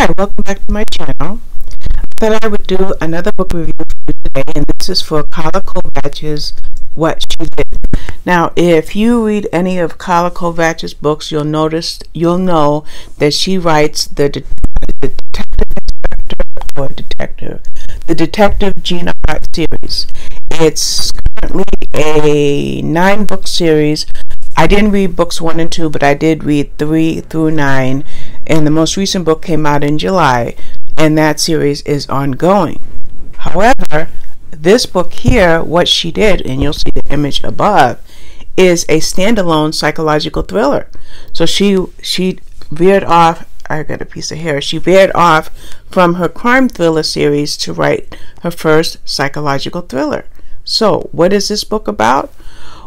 Hi, welcome back to my channel. I thought I would do another book review for you today, and this is for Carla Kovach's What She Did. Now, if you read any of Carla Kovach's books, you'll notice, you'll know that she writes the, de the Detective Inspector or Detective, the Detective Gina Harte series. It's currently a nine-book series. I didn't read books one and two, but I did read three through nine and the most recent book came out in July, and that series is ongoing. However, this book here, what she did, and you'll see the image above, is a standalone psychological thriller. So she she veered off. I got a piece of hair. She veered off from her crime thriller series to write her first psychological thriller. So, what is this book about?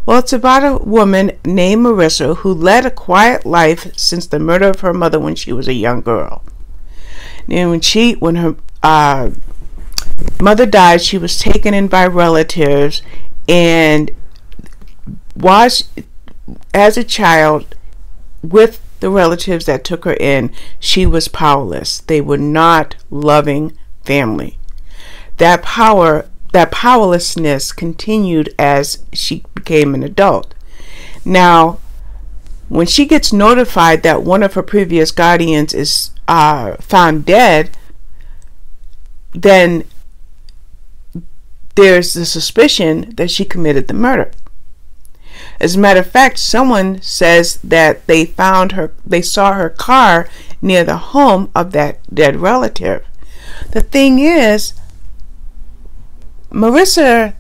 Well, it's about a woman named Marissa who led a quiet life since the murder of her mother when she was a young girl. And when she, when her uh, mother died, she was taken in by relatives, and was as a child with the relatives that took her in, she was powerless. They were not loving family. That power that powerlessness continued as she became an adult. Now, when she gets notified that one of her previous guardians is uh, found dead, then there's the suspicion that she committed the murder. As a matter of fact, someone says that they found her, they saw her car near the home of that dead relative. The thing is, Marissa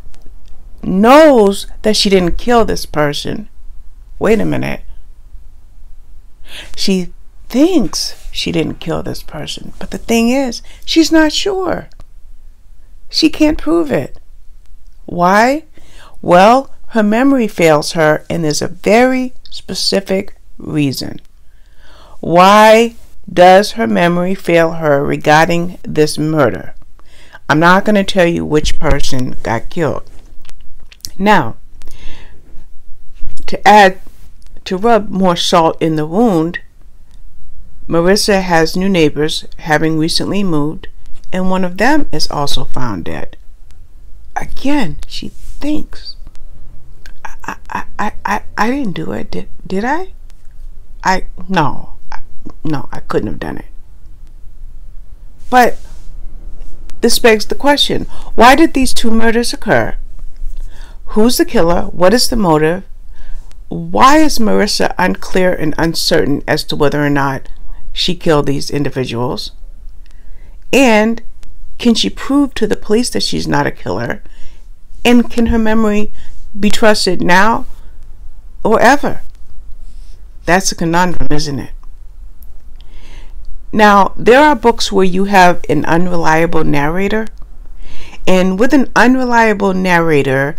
knows that she didn't kill this person. Wait a minute. She thinks she didn't kill this person, but the thing is, she's not sure. She can't prove it. Why? Well, her memory fails her, and there's a very specific reason. Why does her memory fail her regarding this murder? I'm not going to tell you which person got killed. Now, to add, to rub more salt in the wound, Marissa has new neighbors having recently moved, and one of them is also found dead. Again, she thinks. I, I, I, I, I didn't do it, did, did I? I, no, no, I couldn't have done it. But this begs the question why did these two murders occur? Who's the killer? What is the motive? Why is Marissa unclear and uncertain as to whether or not she killed these individuals? And can she prove to the police that she's not a killer? And can her memory be trusted now or ever? That's a conundrum, isn't it? Now, there are books where you have an unreliable narrator, and with an unreliable narrator,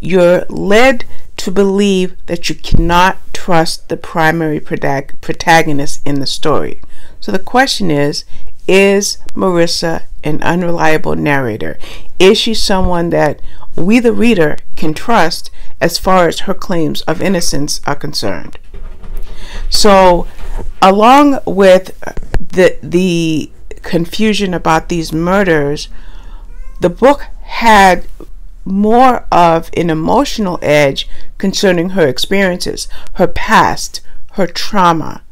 you're led to believe that you cannot trust the primary protagonist in the story. So the question is Is Marissa an unreliable narrator? Is she someone that we, the reader, can trust as far as her claims of innocence are concerned? So, along with the the confusion about these murders, the book had more of an emotional edge concerning her experiences, her past, her trauma.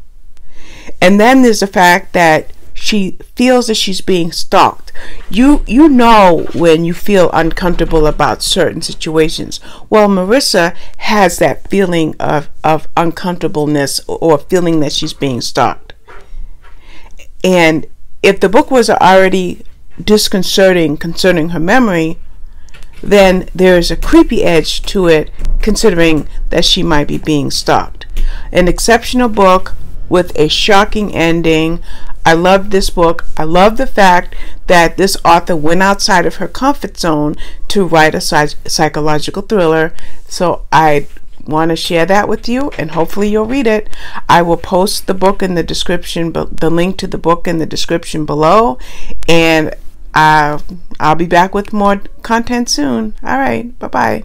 And then there's the fact that she feels that she's being stalked. You you know when you feel uncomfortable about certain situations. Well, Marissa has that feeling of, of uncomfortableness or feeling that she's being stalked. And if the book was already disconcerting concerning her memory, then there's a creepy edge to it considering that she might be being stalked. An exceptional book with a shocking ending. I love this book. I love the fact that this author went outside of her comfort zone to write a psychological thriller. So I want to share that with you and hopefully you'll read it. I will post the book in the description, the link to the book in the description below. And uh, I'll be back with more content soon. All right. Bye bye.